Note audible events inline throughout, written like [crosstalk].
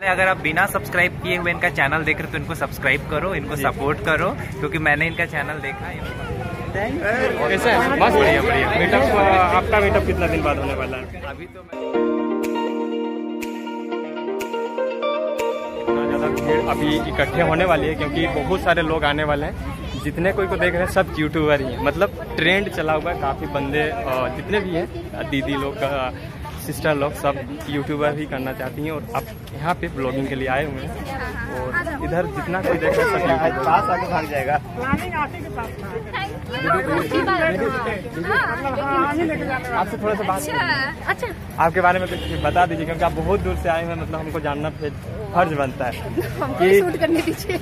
अगर आप बिना सब्सक्राइब किए हुए इनका चैनल देख रहे हो तो इनको सब्सक्राइब करो इनको सपोर्ट करो क्योंकि मैंने इनका चैनल देखा है। कैसा है? बढ़िया बढ़िया। मीटअप आपका मीटअप कितना दिन बाद होने वाला है? अभी तो इतना ज़्यादा भीड़ अभी इकट्ठे होने वाली है क्योंकि बहुत सारे लोग आने वाले हैं। जितने कोई को देख रहे हैं सब यूट्यूबर ही हैं। मतलब ट्रेंड चला हुआ है काफ़ी बंदे जितने भी हैं दीदी लोग सिस्टर लोग सब यूट्यूबर ही करना चाहती हैं और अब यहाँ पे ब्लॉगिंग के लिए आए हुए हैं। और इधर जितना कोई देख है सब पास आके भाग जाएगा। आपसे थोड़ा सा बात अच्छा। आपके बारे में कुछ बता दीजिए क्योंकि आप बहुत दूर से आए हैं मतलब हमको जानना फिर फ़र्ज़ बनता है हमको शूट करने दीजिए।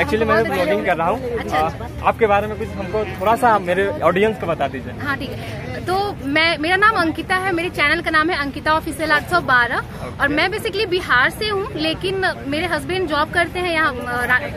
एक्चुअली मैं ब्लॉगिंग कर रहा हूँ। अच्छा, आपके बारे में कुछ हमको थोड़ा सा मेरे ऑडियंस को बता दीजिए। हाँ ठीक है। तो मैं मेरा नाम अंकिता है मेरे चैनल का नाम है अंकिता ऑफिशियल आठ सौ बारह। और मैं बेसिकली बिहार से हूँ लेकिन मेरे हस्बैंड जॉब करते हैं यहाँ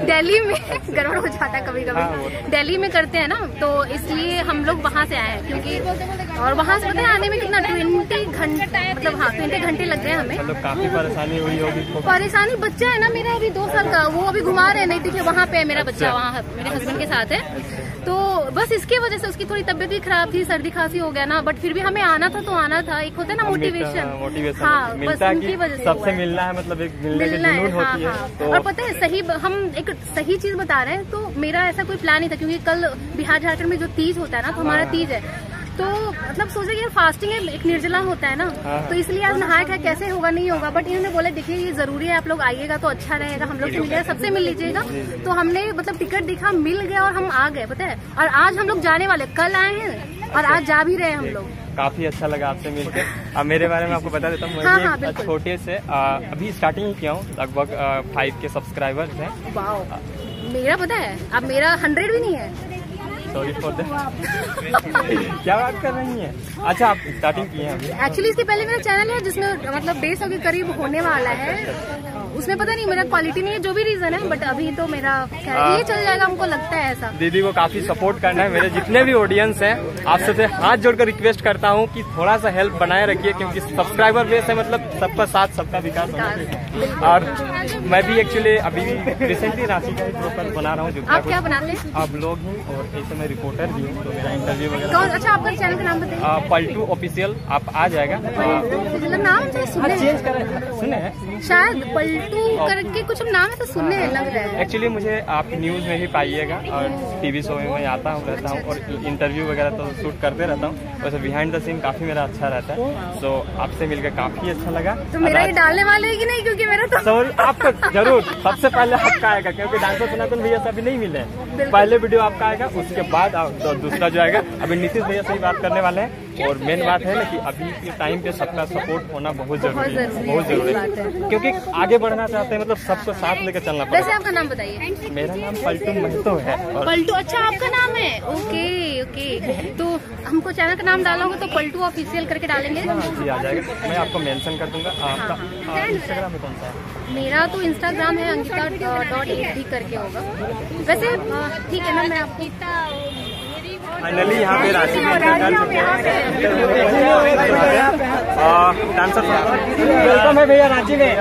दिल्ली में। [laughs] गड़बड़ हो जाता है कभी हाँ, कभी दिल्ली में करते हैं ना तो इसलिए हम लोग वहाँ से आए हैं क्योंकि और वहाँ से पता है आने में कितना ट्वेंटी घंटे मतलब हाँ ट्वेंटी घंटे लग गए हमें। मतलब काफ़ी परेशानी हुई होगी। तो परेशानी बच्चा है ना मेरा अभी दो साल का वो अभी घुमा रहे नहीं देखिए वहाँ पे है मेरा बच्चा अच्छा। वहाँ मेरे हस्बैंड के साथ है। तो बस इसके वजह से उसकी थोड़ी तबीयत भी खराब थी सर्दी खांसी हो गया ना बट फिर भी हमें आना था तो आना था। एक होता है ना मोटिवेशन मोटिवेशन हाँ बस मिलता है उनकी वजह से सबसे मिलना है मतलब एक मिलने मिलना है हाँ हाँ। तो और पता है सही हम एक सही चीज़ बता रहे हैं तो मेरा ऐसा कोई प्लान नहीं था क्योंकि कल बिहार झारखंड में जो तीज होता है ना तो हमारा हाँ। तीज है। तो मतलब सोचे कि फास्टिंग है एक निर्जला होता है ना हाँ। तो इसलिए आज नहाया खाया कैसे होगा नहीं होगा बट इन्होंने बोला देखिए ये ज़रूरी है आप लोग आइएगा तो अच्छा रहेगा हम लोग से मिलिएगा सबसे मिल लीजिएगा। तो हमने मतलब टिकट दिखा मिल गया और हम आ गए पता है? और आज हम लोग जाने वाले कल आए हैं और आज जा भी रहे हैं हम लोग। काफ़ी अच्छा लगा आपसे मिलकर अब मेरे बारे में आपको बता देता हूँ हाँ, हाँ, बिल्कुल। छोटे से आ, अभी स्टार्टिंग किया हूँ लगभग फाइव के सब्सक्राइबर्स हैं। मेरा पता है अब मेरा हंड्रेड भी नहीं है। सॉरी फॉर दैट क्या बात कर रही हैं? अच्छा आप स्टार्टिंग किए हैं अभी? एक्चुअली इसके पहले मेरा चैनल है जिसमें मतलब डेढ़ सौ के करीब होने वाला है। उसमें पता नहीं मेरा क्वालिटी नहीं है जो भी रीजन है बट अभी तो मेरा खैर हाँ। ये चल जाएगा हमको लगता है ऐसा। दीदी को काफ़ी सपोर्ट करना है मेरे जितने भी ऑडियंस हैं आप सबसे हाथ जोड़कर रिक्वेस्ट करता हूँ कि थोड़ा सा हेल्प बनाए रखिए क्योंकि सब्सक्राइबर बेस है मतलब सबका साथ सबका विकास और मैं भी एक्चुअली अभी रिसेंटली रांची का प्रोफ़ाइल बना रहा हूँ जो आप क्या बनाते हैं? आप लोग ही और ऐसे मैं रिपोर्टर भी हूँ तो मेरा इंटरव्यू वगैरह। अच्छा आपका चैनल का नाम बताइए। पलटू ऑफिशियल आप आ जाएगा। नाम तो सुने सुने हैं? शायद करके कुछ नाम ऐसा सुनने लग रहा है। एक्चुअली मुझे आप न्यूज़ में भी पाइएगा और टीवी शो में मैं आता हूँ रहता हूँ और इंटरव्यू वगैरह तो शूट करते रहता हूँ। वैसे बिहाइंड द सीन काफ़ी मेरा अच्छा रहता है। सो आपसे मिलकर काफ़ी अच्छा लगा। तो मेरा ये डालने वाले है कि नहीं? क्योंकि मेरा तो सॉरी आपका ज़रूर। सबसे पहले आपका आएगा क्योंकि डांसर सनातन भैया से अभी नहीं मिले पहले वीडियो आपका आएगा उसके बाद दूसरा जो आएगा अभी नीतीश भैया से ही बात करने वाले हैं। और मेन बात है ना कि अभी के टाइम पे सबका सपोर्ट होना बहुत ज़रूरी है बहुत ज़रूरी है। है। क्योंकि आगे बढ़ना चाहते हैं मतलब सबको साथ लेकर चलना वैसे पड़ेगा आपका नाम बताइए। मेरा नाम पलटू महतो है पलटू अच्छा आपका नाम है? Okay okay. तो हमको चैनल का नाम डाला होगा तो पलटू ऑफिशियल करके डालेंगे। जी आ जाएगा। मैं आपको मेंशन कर दूँगा। आपका इंस्टाग्राम में कौन सा है? मेरा तो इंस्टाग्राम है अंकिता डॉट करके होगा। वैसे ठीक है ना मैं आपको फाइनली यहाँ पे राशि निकाल डांसर वेलकम है भैया रांची में।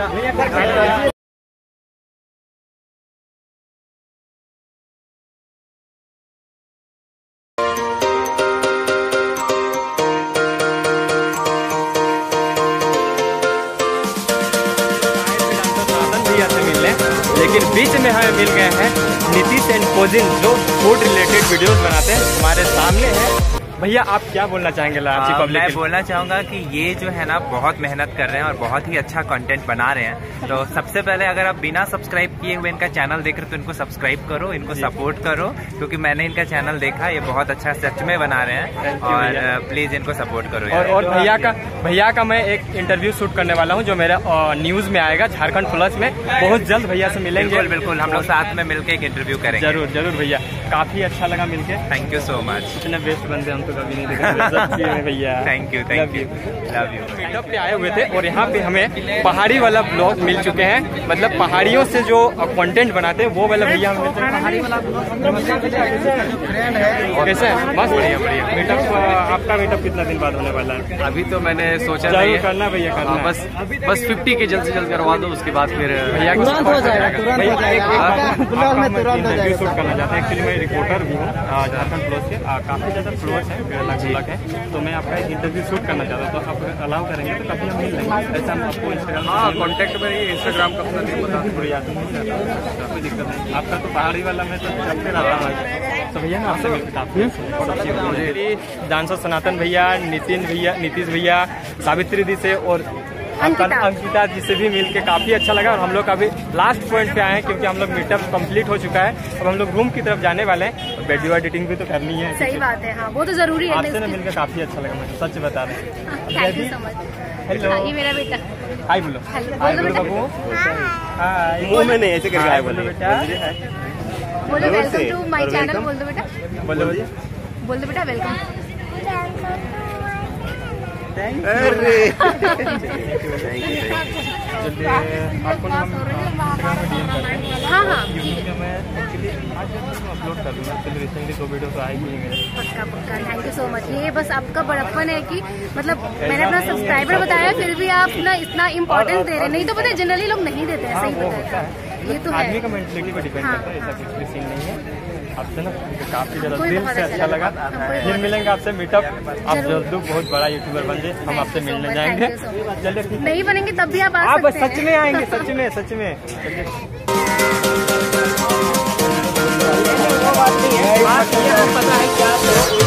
लेकिन बीच में हमें मिल गए हैं नीतीश एंड कोजिन जो फ़ूड रिलेटेड वीडियोस बनाते हैं। हमारे सामने है। भैया आप क्या बोलना चाहेंगे आ, मैं के बोलना चाहूँगा कि ये जो है ना बहुत मेहनत कर रहे हैं और बहुत ही अच्छा कंटेंट बना रहे हैं। तो सबसे पहले अगर आप बिना सब्सक्राइब किए हुए इनका चैनल देख रहे हो तो इनको सब्सक्राइब करो इनको सपोर्ट करो क्योंकि मैंने इनका चैनल देखा ये बहुत अच्छा सच में बना रहे हैं। और प्लीज़ इनको सपोर्ट करो और और भैया का भैया का मैं एक इंटरव्यू शूट करने वाला हूँ जो मेरा न्यूज़ में आएगा झारखंड प्लस में। बहुत जल्द भैया से मिलेंगे। बिल्कुल बिल्कुल हम लोग साथ में मिलकर एक इंटरव्यू करेंगे। ज़रूर ज़रूर भैया। काफ़ी अच्छा लगा मिलकर थैंक यू सो मच इतने बेस्ट बंदे हम तो कभी नहीं देखे भैया। Thank you thank you love you meetup पे आए हुए थे और यहाँ पे हमें पहाड़ी वाला ब्लॉग मिल चुके हैं। मतलब पहाड़ियों से जो कंटेंट बनाते हैं वो वाला भैया हमें मिलते हैं पहाड़ी वाला कैसे बस बढ़िया बढ़िया मीटअप आपका मीटअप कितना दिन बाद होने वाला है? अभी तो मैंने सोचा नहीं करना भैया करना। हाँ, बस बस 50 के जल्द से जल्द करवा दो उसके बाद फिर भैया तुरंत हो करना चाहते हैं। एक्चुअली मैं रिपोर्टर भी हूँ झारखंड फ्लोज के काफ़ी ज़्यादा फ्लोज हैं। है तो मैं आपका इंटरव्यू शूट करना चाहता हूँ। तो आप अलाउ करेंगे तो कभी हम मिल लेंगे ऐसा हम आपको इंस्टाग्राम हाँ कॉन्टेक्ट में इंस्टाग्राम का अपना नहीं बता थोड़ी याद कोई दिक्कत नहीं। आपका तो पहाड़ी वाला मैं तो चलते रहता हूँ। तो भैया ना आपसे काफ़ी डांसर सनातन भैया नितिन भैया नीतीश भैया सावित्री दी से और अंकिता। अंकिता जी से भी मिल के काफ़ी अच्छा लगा और हम लोग अभी लास्ट पॉइंट पे आए हैं क्योंकि हम लोग मीटअप कंप्लीट हो चुका है। अब हम लोग रूम की तरफ़ जाने वाले हैं और वीडियो एडिटिंग भी तो करनी है। सही बात है हाँ वो तो ज़रूरी है आपसे ना मिलकर काफ़ी अच्छा लगा मुझे सच बता रहे हैं। Thank you so much hello ये मेरा बेटा। हाय बोलो। हाय बोलो। बाबू। हाय मुँह में नहीं ऐसे करके हाय बोलो बेटा। बोलो वेलकम टू माय चैनल बोल दो बेटा। बोल दो बेटा वेलकम अरे चलिए आपको ना हम हाँ हाँ ठीक है वीडियो मैं एक्चुअली आज अपलोड कर दूँगा चलिए रिसेंटली दो वीडियो तो आएगी मेरे पक्का पक्का थैंक यू सो मच ये बस आपका बड़प्पन है कि मतलब मैंने अपना सब्सक्राइबर बताया फिर भी आप ना इतना इम्पोर्टेंस दे रहे हैं नहीं तो पता है जनरली लोग नहीं देते हैं हाँ सही है है ये तो आदमी का मेंटलिटी पर डिपेंड हाँ, करता है ऐसा हाँ। कुछ भी सीन नहीं है आपसे ना काफ़ी ज़्यादा दिल से अच्छा लगा। फिर मिलेंगे आपसे मीटअप आप ज़रूर। जल्द बहुत बड़ा यूट्यूबर बन जाए हम आपसे मिलने जाएँगे। नहीं बनेंगे तब भी आप आप सच में आएँगे सच में सच में। [laughs] बात नहीं है। पता है क्या